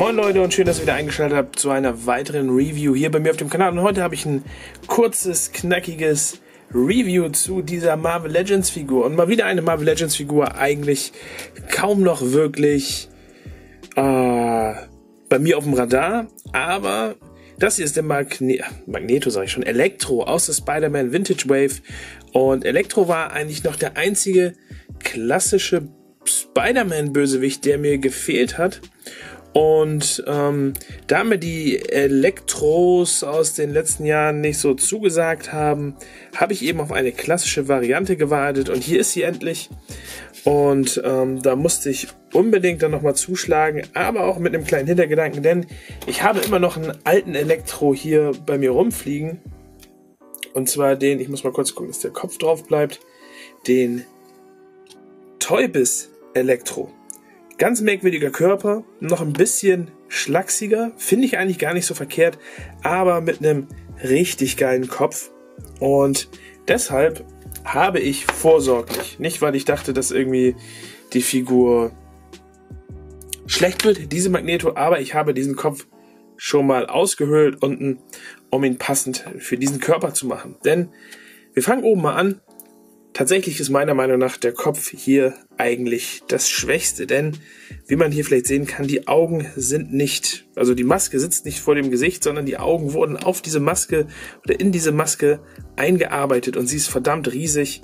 Moin Leute und schön, dass ihr wieder eingeschaltet habt zu einer weiteren Review hier bei mir auf dem Kanal. Und heute habe ich ein kurzes, knackiges Review zu dieser Marvel Legends Figur. Und mal wieder eine Marvel Legends Figur eigentlich kaum noch wirklich äh, bei mir auf dem Radar. Aber das hier ist der Magne Magneto, sage ich schon, Elektro aus der Spider-Man Vintage Wave. Und Elektro war eigentlich noch der einzige klassische Spider-Man-Bösewicht, der mir gefehlt hat. Und ähm, da mir die Elektros aus den letzten Jahren nicht so zugesagt haben, habe ich eben auf eine klassische Variante gewartet und hier ist sie endlich. Und ähm, da musste ich unbedingt dann nochmal zuschlagen, aber auch mit einem kleinen Hintergedanken, denn ich habe immer noch einen alten Elektro hier bei mir rumfliegen. Und zwar den, ich muss mal kurz gucken, dass der Kopf drauf bleibt, den Teubis Elektro. Ganz merkwürdiger Körper, noch ein bisschen schlachsiger, finde ich eigentlich gar nicht so verkehrt, aber mit einem richtig geilen Kopf. Und deshalb habe ich vorsorglich, nicht weil ich dachte, dass irgendwie die Figur schlecht wird, diese Magneto, aber ich habe diesen Kopf schon mal ausgehöhlt unten, um ihn passend für diesen Körper zu machen. Denn wir fangen oben mal an Tatsächlich ist meiner Meinung nach der Kopf hier eigentlich das Schwächste, denn wie man hier vielleicht sehen kann, die Augen sind nicht, also die Maske sitzt nicht vor dem Gesicht, sondern die Augen wurden auf diese Maske oder in diese Maske eingearbeitet und sie ist verdammt riesig.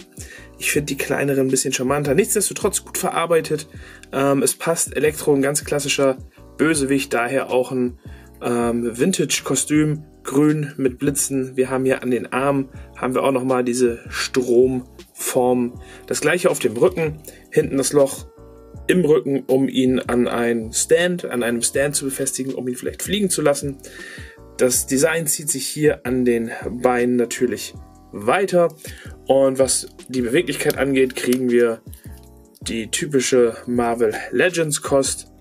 Ich finde die kleineren ein bisschen charmanter, nichtsdestotrotz gut verarbeitet. Ähm, es passt Elektro, ein ganz klassischer Bösewicht, daher auch ein ähm, Vintage-Kostüm, grün mit Blitzen. Wir haben hier an den Armen, haben wir auch nochmal diese Stromform. Das gleiche auf dem Rücken, hinten das Loch im Rücken, um ihn an einen Stand, an einem Stand zu befestigen, um ihn vielleicht fliegen zu lassen. Das Design zieht sich hier an den Beinen natürlich weiter. Und was die Beweglichkeit angeht, kriegen wir die typische Marvel Legends Kost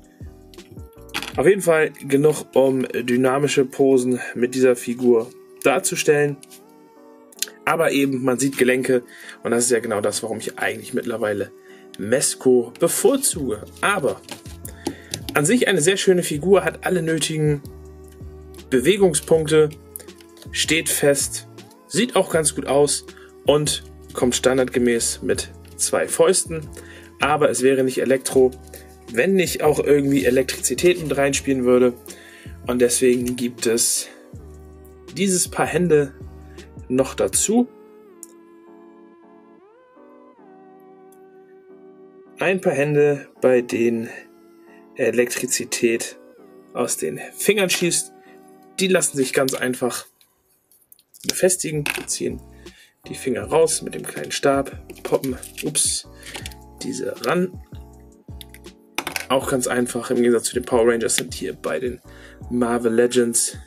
auf jeden Fall genug, um dynamische Posen mit dieser Figur darzustellen. Aber eben, man sieht Gelenke und das ist ja genau das, warum ich eigentlich mittlerweile Mesco bevorzuge. Aber an sich eine sehr schöne Figur, hat alle nötigen Bewegungspunkte, steht fest, sieht auch ganz gut aus und kommt standardgemäß mit zwei Fäusten. Aber es wäre nicht Elektro, wenn nicht auch irgendwie Elektrizität mit reinspielen würde. Und deswegen gibt es dieses Paar Hände noch dazu. Ein paar Hände, bei denen Elektrizität aus den Fingern schießt. Die lassen sich ganz einfach befestigen. Wir ziehen die Finger raus mit dem kleinen Stab, poppen, ups, diese ran auch ganz einfach, im Gegensatz zu den Power Rangers sind hier bei den Marvel Legends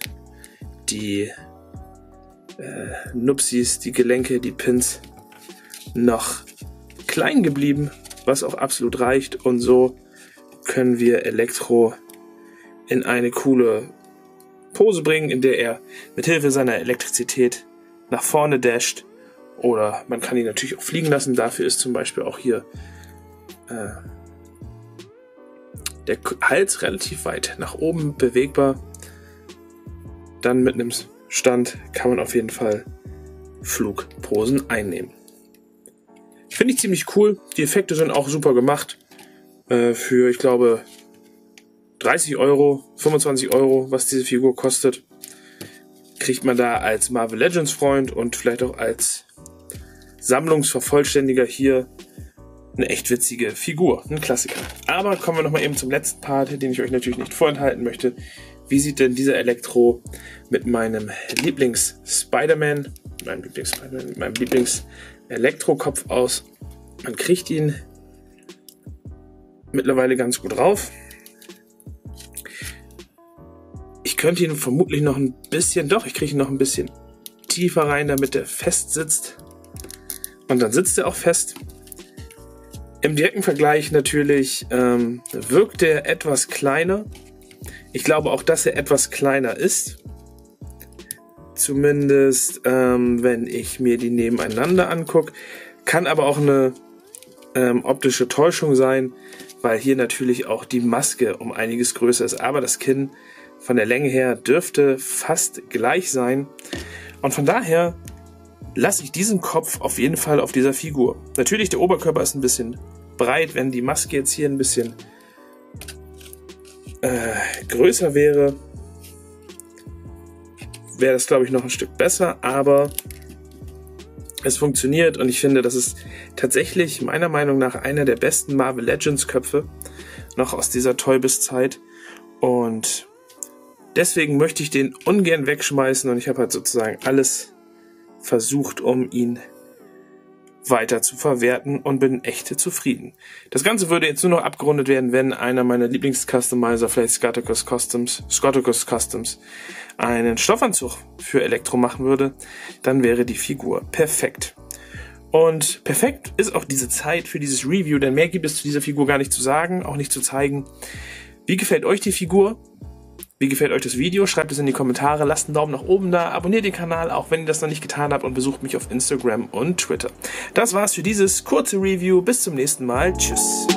die äh, Nupsis, die Gelenke, die Pins noch klein geblieben, was auch absolut reicht. Und so können wir Elektro in eine coole Pose bringen, in der er mit Hilfe seiner Elektrizität nach vorne dasht. Oder man kann ihn natürlich auch fliegen lassen. Dafür ist zum Beispiel auch hier äh, der Hals relativ weit nach oben bewegbar. Dann mit einem Stand kann man auf jeden Fall Flugposen einnehmen. Finde ich ziemlich cool. Die Effekte sind auch super gemacht. Äh, für, ich glaube, 30 Euro, 25 Euro, was diese Figur kostet, kriegt man da als Marvel Legends Freund und vielleicht auch als Sammlungsvervollständiger hier eine echt witzige Figur, ein Klassiker. Aber kommen wir nochmal eben zum letzten Part, den ich euch natürlich nicht vorenthalten möchte. Wie sieht denn dieser Elektro mit meinem Lieblings-Spider-Man, meinem Lieblings-Spider-Man, meinem Lieblings-Elektro-Kopf aus? Man kriegt ihn mittlerweile ganz gut rauf. Ich könnte ihn vermutlich noch ein bisschen, doch, ich kriege ihn noch ein bisschen tiefer rein, damit er fest sitzt. Und dann sitzt er auch fest. Im direkten Vergleich natürlich ähm, wirkt er etwas kleiner. Ich glaube auch, dass er etwas kleiner ist. Zumindest, ähm, wenn ich mir die nebeneinander angucke. Kann aber auch eine ähm, optische Täuschung sein, weil hier natürlich auch die Maske um einiges größer ist. Aber das Kinn von der Länge her dürfte fast gleich sein. Und von daher lasse ich diesen Kopf auf jeden Fall auf dieser Figur. Natürlich, der Oberkörper ist ein bisschen breit. Wenn die Maske jetzt hier ein bisschen äh, größer wäre, wäre das, glaube ich, noch ein Stück besser. Aber es funktioniert und ich finde, das ist tatsächlich meiner Meinung nach einer der besten Marvel Legends Köpfe noch aus dieser Toy-Biz-Zeit. Und deswegen möchte ich den ungern wegschmeißen und ich habe halt sozusagen alles versucht, um ihn weiter zu verwerten und bin echt zufrieden. Das Ganze würde jetzt nur noch abgerundet werden, wenn einer meiner Lieblings-Customizer, vielleicht Scotticus Customs, Scotticus Customs, einen Stoffanzug für Elektro machen würde, dann wäre die Figur perfekt. Und perfekt ist auch diese Zeit für dieses Review, denn mehr gibt es zu dieser Figur gar nicht zu sagen, auch nicht zu zeigen. Wie gefällt euch die Figur? Wie gefällt euch das Video? Schreibt es in die Kommentare, lasst einen Daumen nach oben da, abonniert den Kanal, auch wenn ihr das noch nicht getan habt und besucht mich auf Instagram und Twitter. Das war's für dieses kurze Review. Bis zum nächsten Mal. Tschüss.